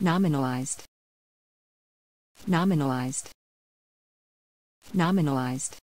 Nominalized. Nominalized. Nominalized.